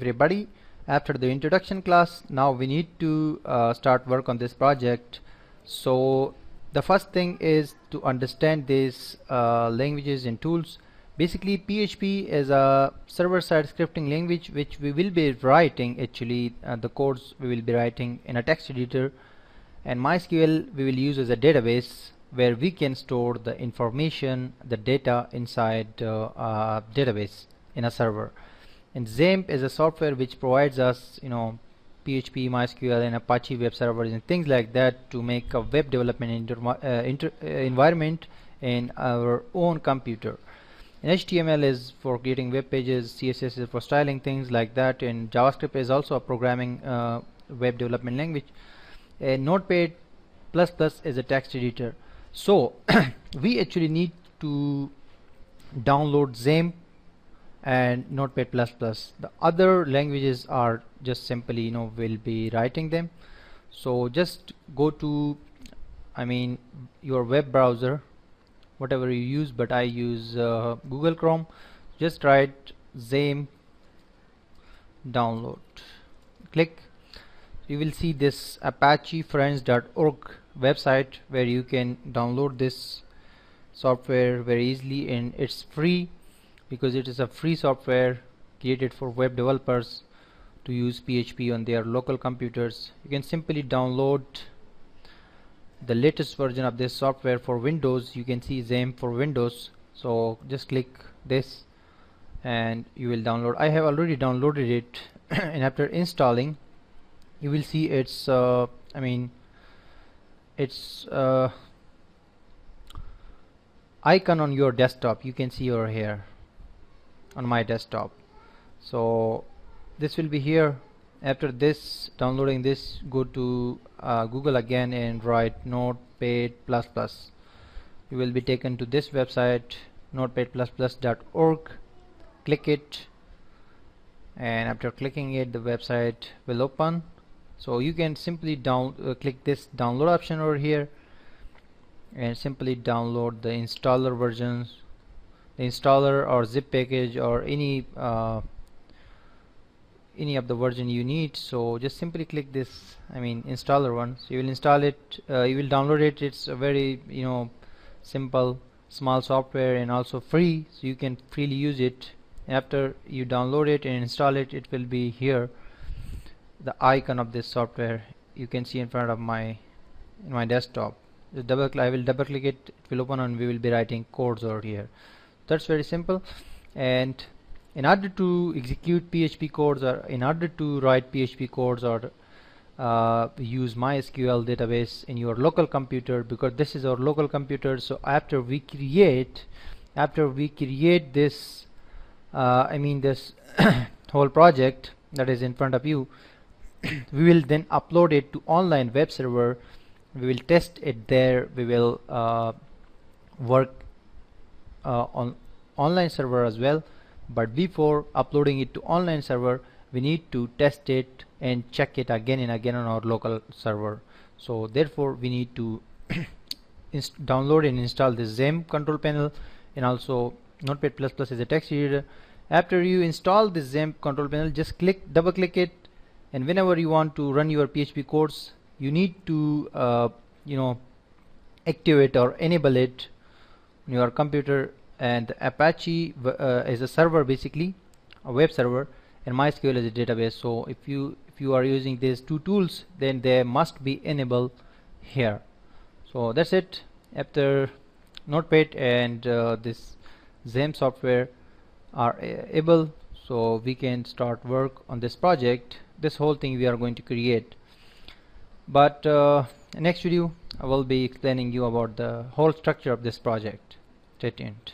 everybody. After the introduction class now we need to uh, start work on this project. So the first thing is to understand these uh, languages and tools. Basically PHP is a server-side scripting language which we will be writing actually uh, the codes we will be writing in a text editor. And MySQL we will use as a database where we can store the information the data inside uh, database in a server and XAMPP is a software which provides us you know PHP, MySQL and Apache web servers and things like that to make a web development uh, uh, environment in our own computer. And HTML is for creating web pages, CSS is for styling things like that and JavaScript is also a programming uh, web development language. And Notepad++ Plus is a text editor. So we actually need to download XAMPP and notepad++ plus the other languages are just simply you know will be writing them. So just go to I mean your web browser whatever you use but I use uh, Google Chrome. Just write XAMPP download. Click. You will see this apachefriends.org website where you can download this software very easily and it's free because it is a free software created for web developers to use PHP on their local computers. You can simply download the latest version of this software for Windows. You can see XAMPP for Windows. So just click this and you will download. I have already downloaded it. And after installing you will see it's uh, I mean its uh, icon on your desktop. You can see over here on my desktop. So this will be here. After this downloading this go to uh, Google again and write notepad++ you will be taken to this website notepad++.org click it. And after clicking it the website will open. So you can simply down uh, click this download option over here. And simply download the installer versions installer or zip package or any uh, any of the version you need. So just simply click this I mean installer one. So you will install it uh, you will download it. It's a very you know simple small software and also free. So you can freely use it. After you download it and install it it will be here the icon of this software you can see in front of my in my desktop. The double I will double click it. It will open and we will be writing codes over here that's very simple. And in order to execute PHP codes or in order to write PHP codes or uh, use MySQL database in your local computer because this is our local computer so after we create after we create this uh, I mean this whole project that is in front of you we will then upload it to online web server. We will test it there. We will uh, work on online server as well. But before uploading it to online server we need to test it and check it again and again on our local server. So therefore we need to download and install the XAMPP control panel and also notepad++ is a text editor after you install the XAMPP control panel just click double click it. And whenever you want to run your PHP course you need to uh, you know activate or enable it your computer and Apache uh, is a server basically a web server. And MySQL is a database. So if you if you are using these two tools then they must be enabled here. So that's it. After notepad and uh, this XAMPP software are uh, able so we can start work on this project. This whole thing we are going to create. But uh, next video I will be explaining you about the whole structure of this project stay tuned